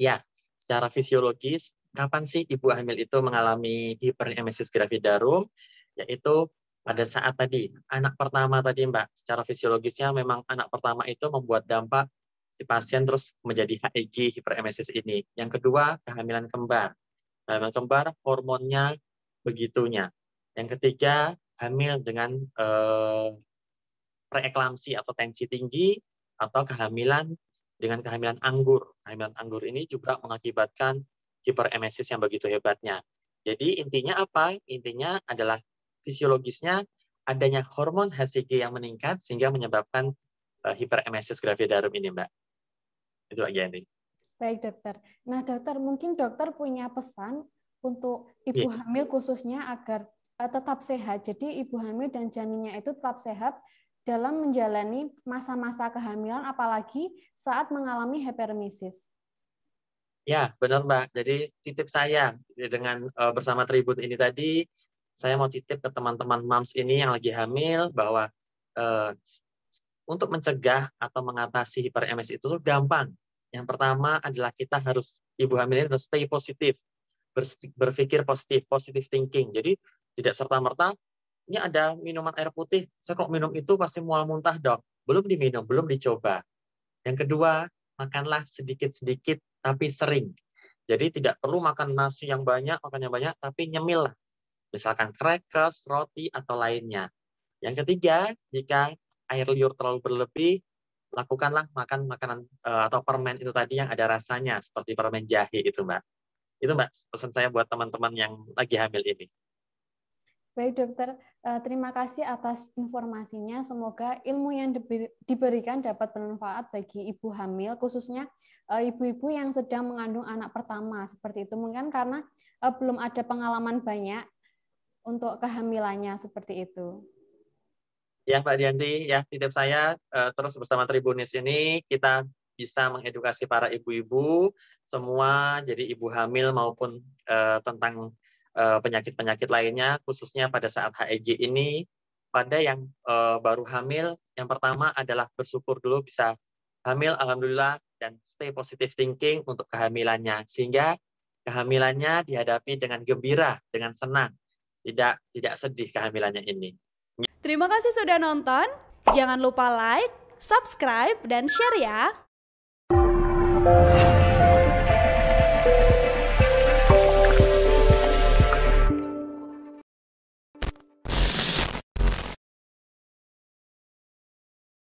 Ya, secara fisiologis, kapan sih ibu hamil itu mengalami hiperemesis gravidarum? Yaitu pada saat tadi anak pertama tadi Mbak, secara fisiologisnya memang anak pertama itu membuat dampak si pasien terus menjadi HEG hiperemesis ini. Yang kedua, kehamilan kembar. Kehamilan kembar hormonnya begitunya. Yang ketiga, hamil dengan eh, preeklamsi atau tensi tinggi atau kehamilan dengan kehamilan anggur. Kehamilan anggur ini juga mengakibatkan hiperemesis yang begitu hebatnya. Jadi intinya apa? Intinya adalah fisiologisnya adanya hormon HCG yang meningkat sehingga menyebabkan uh, hiperemesis gravidarum ini, Mbak. Itu aja ini. Baik, dokter. Nah, dokter, mungkin dokter punya pesan untuk ibu yeah. hamil khususnya agar uh, tetap sehat. Jadi ibu hamil dan janinnya itu tetap sehat dalam menjalani masa-masa kehamilan, apalagi saat mengalami hiperemesis. Ya, benar Mbak. Jadi titip saya dengan uh, bersama Tribun ini tadi, saya mau titip ke teman-teman moms ini yang lagi hamil bahwa uh, untuk mencegah atau mengatasi hiperemesis itu gampang. Yang pertama adalah kita harus ibu hamil ini harus stay positif, berpikir positif, positive thinking. Jadi tidak serta merta ini ada minuman air putih, saya kok minum itu pasti mual muntah dok. Belum diminum, belum dicoba. Yang kedua, makanlah sedikit-sedikit tapi sering. Jadi tidak perlu makan nasi yang banyak, makan yang banyak, tapi nyemil lah. Misalkan crackers, roti, atau lainnya. Yang ketiga, jika air liur terlalu berlebih, lakukanlah makan makanan uh, atau permen itu tadi yang ada rasanya, seperti permen jahe itu, Mbak. Itu, Mbak, pesan saya buat teman-teman yang lagi hamil ini. Baik dokter, eh, terima kasih atas informasinya. Semoga ilmu yang diberikan dapat bermanfaat bagi ibu hamil, khususnya eh, ibu-ibu yang sedang mengandung anak pertama. Seperti itu mungkin karena eh, belum ada pengalaman banyak untuk kehamilannya seperti itu. Ya Pak Dianti, ya titip saya terus bersama Tribunis ini kita bisa mengedukasi para ibu-ibu semua jadi ibu hamil maupun tentang penyakit-penyakit lainnya, khususnya pada saat HEG ini, pada yang uh, baru hamil, yang pertama adalah bersyukur dulu bisa hamil, alhamdulillah, dan stay positive thinking untuk kehamilannya, sehingga kehamilannya dihadapi dengan gembira, dengan senang, tidak tidak sedih kehamilannya ini. Terima kasih sudah nonton. Jangan lupa like, subscribe, dan share ya.